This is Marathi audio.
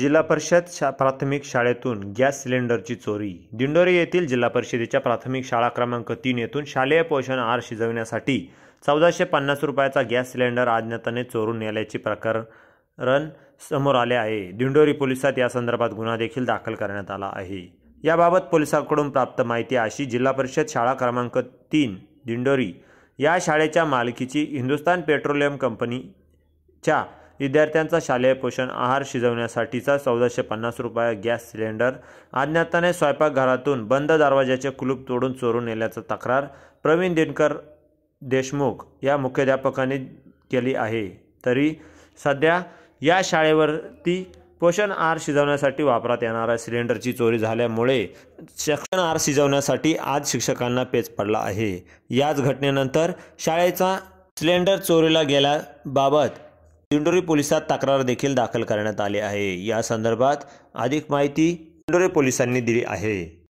जिल्हा परिषद शा प्राथमिक शाळेतून गॅस सिलेंडरची चोरी. दिंडोरी येथील जिल्हा परिषदेच्या प्राथमिक शाळा क्रमांक तीन येथून शालेय पोषण आहार शिजवण्यासाठी चौदाशे पन्नास रुपयाचा गॅस सिलेंडर अज्ञाताने चोरून नेल्याचे प्रकरण समोर आले आहे. दिंडोरी पोलिसात या संदर्भात गुन्हा देखील दाखल करण्यात आला आहे. याबाबत पोलिसांकडून प्राप्त माहिती अशी जिल्हा परिषद शाळा क्रमांक तीन दिंडोरी. या शाळेच्या मालकीची हिंदुस्तान पेट्रोलियम कंपनीच्या विद्यार्थ्यांचा शालेय पोषण आहार शिजवण्यासाठीचा चौदाशे पन्नास रुपया गॅस सिलेंडर अज्ञाताने स्वयंपाकघरातून बंद दरवाजाचे कुलूप तोडून चोरून नेल्याचा तक्रार प्रवीण दिनकर देशमुख या मुख्याध्यापकाने केली आहे. तरी सध्या या शाळेवरती पोषण आहार शिजवण्यासाठी वापरात येणाऱ्या सिलेंडरची चोरी झाल्यामुळे शिक्षण आहार शिजवण्यासाठी आज शिक्षकांना पेच पडला आहे. याच घटनेनंतर शाळेचा सिलेंडर चोरीला गेल्याबाबत दिंडोरी पोलिसात तक्रार देखील दाखल करण्यात आली आहे. या संदर्भात अधिक माहिती दिंडोरी पोलिसांनी दिली आहे.